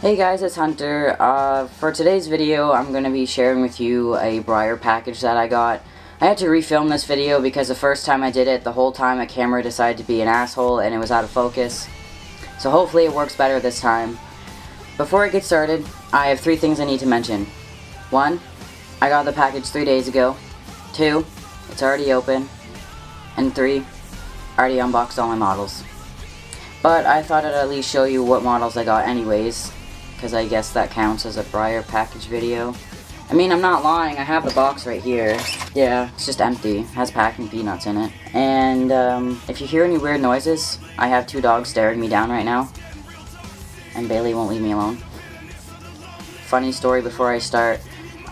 Hey guys, it's Hunter. Uh, for today's video, I'm going to be sharing with you a Breyer package that I got. I had to refilm this video because the first time I did it, the whole time a camera decided to be an asshole and it was out of focus. So hopefully it works better this time. Before I get started, I have three things I need to mention. One, I got the package three days ago. Two, it's already open. And three, I already unboxed all my models. But I thought I'd at least show you what models I got anyways, because I guess that counts as a Breyer package video. I mean, I'm not lying, I have the box right here. Yeah, it's just empty. It has packing peanuts in it. And, um, if you hear any weird noises, I have two dogs staring me down right now. And Bailey won't leave me alone. Funny story before I start.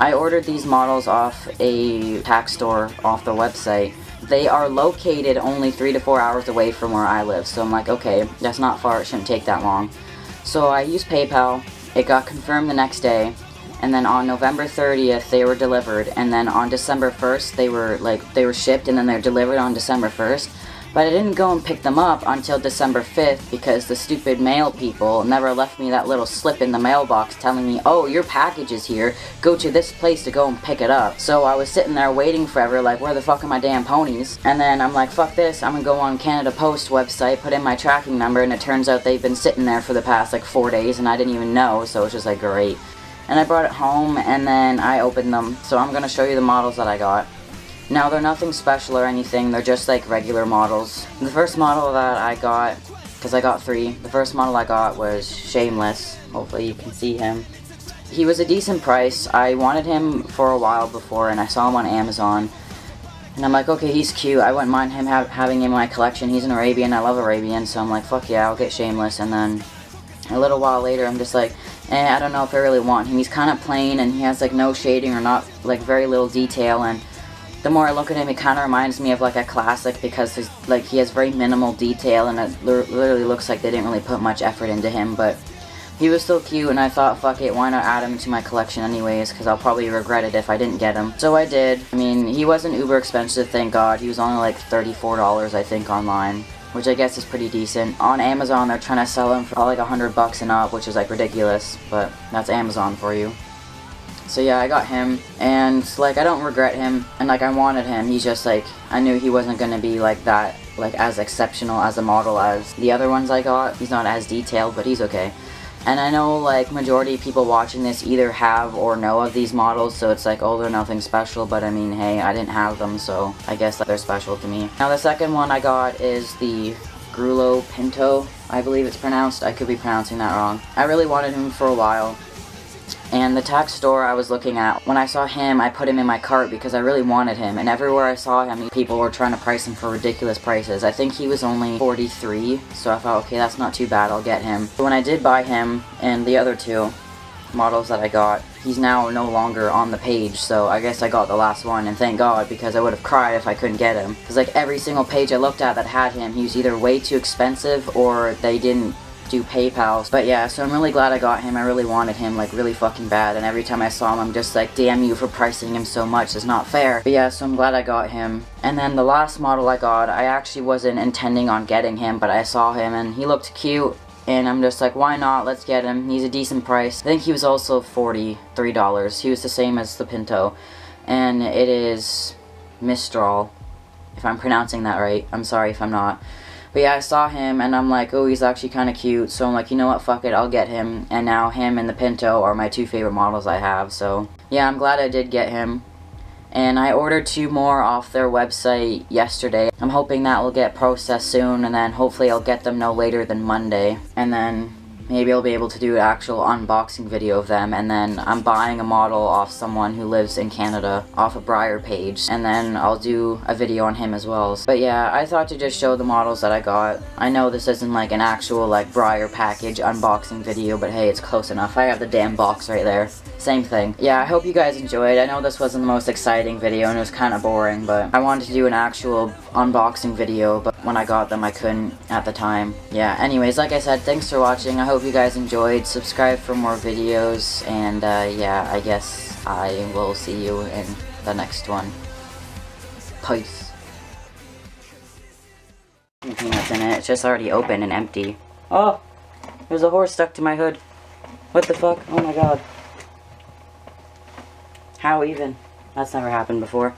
I ordered these models off a tack store off the website. They are located only three to four hours away from where I live, so I'm like, okay, that's not far, it shouldn't take that long. So I used PayPal, it got confirmed the next day, and then on November 30th they were delivered, and then on December 1st they were like they were shipped, and then they're delivered on December 1st. But I didn't go and pick them up until December 5th because the stupid mail people never left me that little slip in the mailbox telling me, oh, your package is here, go to this place to go and pick it up. So I was sitting there waiting forever like, where the fuck are my damn ponies? And then I'm like, fuck this, I'm gonna go on Canada Post website, put in my tracking number, and it turns out they've been sitting there for the past like four days and I didn't even know, so it's just like, great. And I brought it home and then I opened them, so I'm gonna show you the models that I got. Now, they're nothing special or anything, they're just like regular models. The first model that I got, because I got three, the first model I got was Shameless. Hopefully you can see him. He was a decent price. I wanted him for a while before and I saw him on Amazon. And I'm like, okay, he's cute. I wouldn't mind him ha having him in my collection. He's an Arabian. I love Arabian. So I'm like, fuck yeah, I'll get Shameless. And then a little while later, I'm just like, eh, I don't know if I really want him. He's kind of plain and he has like no shading or not, like very little detail. And the more I look at him, he kind of reminds me of like a classic because like he has very minimal detail and it literally looks like they didn't really put much effort into him. But he was still cute and I thought, fuck it, why not add him to my collection anyways? Because I'll probably regret it if I didn't get him. So I did. I mean, he wasn't uber expensive, thank God. He was only like $34, I think, online which I guess is pretty decent. On Amazon, they're trying to sell them for like a hundred bucks and up, which is like ridiculous, but that's Amazon for you. So yeah, I got him, and like I don't regret him, and like I wanted him. He's just like I knew he wasn't gonna be like that, like as exceptional as a model as the other ones I got. He's not as detailed, but he's okay. And I know like majority of people watching this either have or know of these models, so it's like, oh, they're nothing special, but I mean, hey, I didn't have them, so I guess they're special to me. Now the second one I got is the Grulo Pinto, I believe it's pronounced. I could be pronouncing that wrong. I really wanted him for a while. And the tack store I was looking at, when I saw him, I put him in my cart because I really wanted him. And everywhere I saw him, people were trying to price him for ridiculous prices. I think he was only 43, so I thought, okay, that's not too bad, I'll get him. But when I did buy him, and the other two models that I got, he's now no longer on the page, so I guess I got the last one, and thank God, because I would have cried if I couldn't get him. Because like every single page I looked at that had him, he was either way too expensive, or they didn't do PayPal. But yeah, so I'm really glad I got him. I really wanted him, like, really fucking bad. And every time I saw him, I'm just like, damn you for pricing him so much. It's not fair. But yeah, so I'm glad I got him. And then the last model I got, I actually wasn't intending on getting him, but I saw him and he looked cute. And I'm just like, why not? Let's get him. He's a decent price. I think he was also $43. He was the same as the Pinto. And it is Mistral, if I'm pronouncing that right. I'm sorry if I'm not. But yeah, I saw him and I'm like, oh, he's actually kind of cute. So I'm like, you know what, fuck it, I'll get him. And now him and the Pinto are my two favorite models I have. So yeah, I'm glad I did get him. And I ordered two more off their website yesterday. I'm hoping that will get processed soon and then hopefully I'll get them no later than Monday. And then maybe I'll be able to do an actual unboxing video of them and then I'm buying a model off someone who lives in Canada off a Breyer page and then I'll do a video on him as well. But yeah, I thought to just show the models that I got. I know this isn't like an actual like Breyer package unboxing video but hey, it's close enough. I have the damn box right there. Same thing. Yeah, I hope you guys enjoyed. I know this wasn't the most exciting video and it was kind of boring but I wanted to do an actual unboxing video but when I got them I couldn't at the time. Yeah, anyways, like I said, thanks for watching. I hope you guys enjoyed. Subscribe for more videos, and uh, yeah, I guess I will see you in the next one. Peace. Anything that's in it, it's just already open and empty. Oh, there's a horse stuck to my hood. What the fuck? Oh my god. How even? That's never happened before.